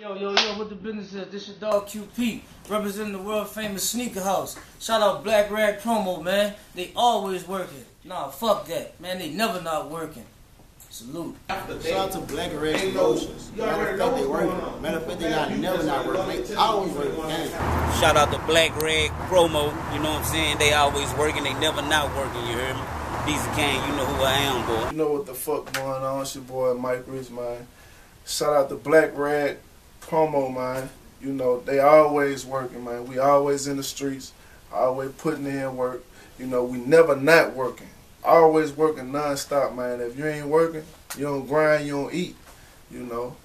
Yo, yo, yo, what the business is? This your dog QP, representing the world famous sneaker house. Shout out Black Rag Promo, man. They always working. Nah, fuck that. Man, they never not working. Salute. Shout out to Black Rag Promotions. Matter of fact, they working. Matter of fact, they not never not working. They always working. Shout out to Black Rag Promo, you know what I'm saying? They always working, they never not working, you hear me? Beezy Kane, you know who I am, boy. You know what the fuck going on? It's your boy Mike Rich, man. Shout out to Black Rag Promo, man. You know, they always working, man. We always in the streets, always putting in work. You know, we never not working. Always working non-stop, man. If you ain't working, you don't grind, you don't eat. You know.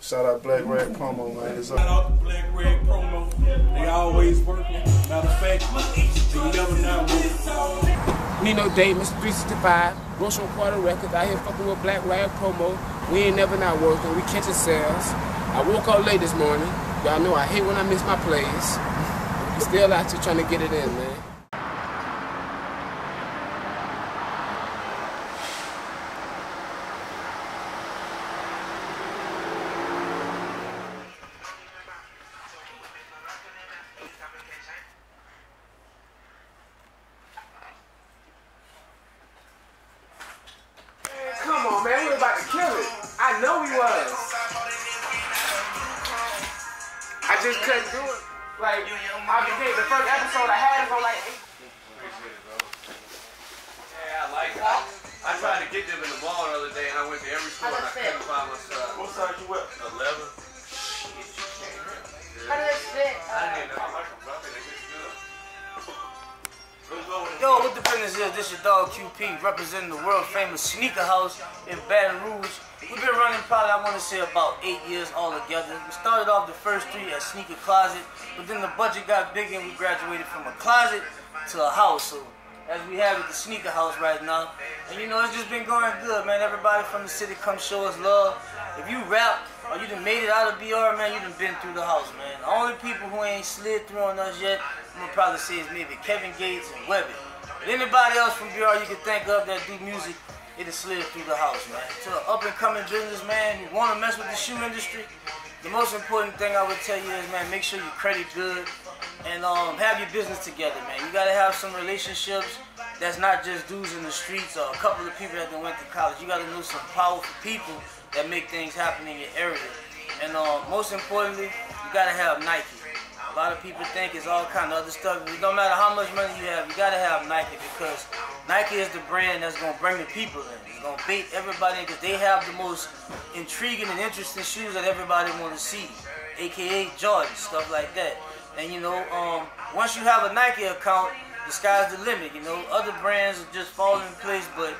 Shout out Black Rag Promo, man. It's Shout out to Black Red Promo. They always working. Matter of fact, they never not working. Nino Davis, 365, Grocery Quarter Records. Out here fucking with Black Rag Promo. We ain't never not working. We catching sales. I woke up late this morning. Y'all know I hate when I miss my plays. Still out here trying to get it in, man. I just couldn't do it. Like, I forget, the first episode I had is on like eight. Yeah, I like it. I tried to get them in the mall the other day, and I went to every store and I couldn't find my size. What size you wear? Is? This your dog QP, representing the world famous sneaker house in Baton Rouge. We've been running probably, I want to say, about eight years all together. We started off the first three at Sneaker Closet, but then the budget got bigger and we graduated from a closet to a house. So, as we have at the Sneaker House right now. And you know, it's just been going good, man. Everybody from the city come show us love. If you rap or you done made it out of BR, man, you done been through the house, man. The only people who ain't slid through on us yet, I'm gonna probably say is maybe Kevin Gates and Webbie. Anybody else from BR you can think of that do music, it has slid through the house, man. To an up and coming businessman who wanna mess with the shoe industry, the most important thing I would tell you is, man, make sure you credit good and um, have your business together, man. You gotta have some relationships that's not just dudes in the streets or a couple of people that went to college. You gotta know some powerful people that make things happen in your area. And uh, most importantly, you gotta have Nike. A lot of people think it's all kind of other stuff. It don't matter how much money you have, you gotta have Nike because Nike is the brand that's gonna bring the people in. It's gonna bait everybody because they have the most intriguing and interesting shoes that everybody wanna see, aka Jordan, stuff like that. And you know, um, once you have a Nike account, the sky's the limit. You know, other brands will just fall in place, but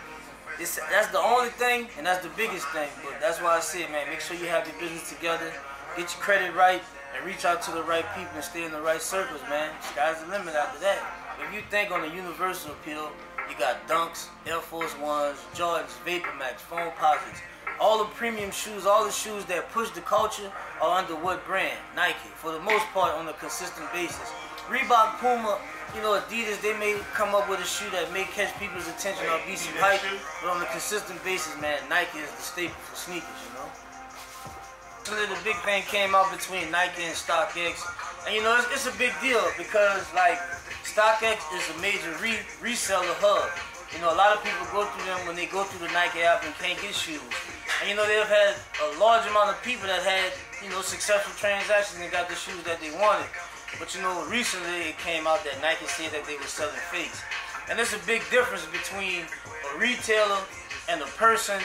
it's, that's the only thing, and that's the biggest thing. But that's why I said, man, make sure you have your business together, get your credit right, and reach out to the right people and stay in the right circles, man. Sky's the limit after that. If you think on the universal appeal, you got Dunks, Air Force Ones, Jordans, Vapor Max, Foamposites. All the premium shoes, all the shoes that push the culture are under what brand? Nike, for the most part on a consistent basis. Reebok, Puma, you know, Adidas, they may come up with a shoe that may catch people's attention or be hype, but on a consistent basis, man, Nike is the staple for sneakers, you know? Then the big thing came out between Nike and StockX, and you know, it's, it's a big deal because, like, StockX is a major re- reseller hub. You know, a lot of people go through them when they go through the Nike app and can't get shoes. And you know, they've had a large amount of people that had, you know, successful transactions and got the shoes that they wanted. But you know, recently it came out that Nike said that they were selling fakes. And there's a big difference between a retailer and a person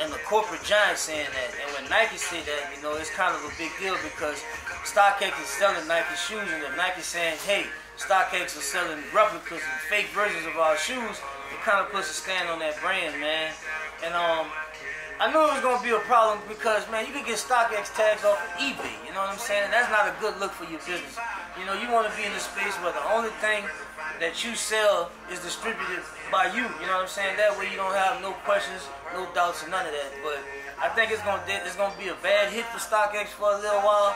and the corporate giant saying that. And when Nike say that, you know, it's kind of a big deal because StockX is selling Nike shoes and if Nike's saying, hey, StockX is selling replicas and fake versions of our shoes, it kind of puts a stand on that brand, man. And um, I knew it was gonna be a problem because man, you could get StockX tags off of eBay. You know what I'm saying? That's not a good look for your business. You know, you want to be in a space where the only thing that you sell is distributed by you. You know what I'm saying? That way you don't have no questions, no doubts, and none of that. But I think it's gonna it's gonna be a bad hit for StockX for a little while.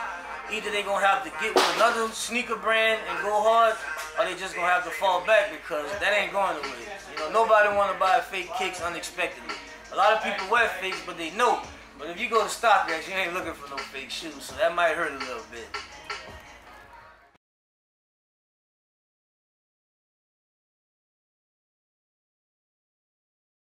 Either they gonna have to get with another sneaker brand and go hard, or they just gonna have to fall back because that ain't going away. You know, nobody wanna buy fake kicks unexpectedly. A lot of people wear fakes, but they know But if you go to StockX, you ain't looking for no fake shoes, so that might hurt a little bit.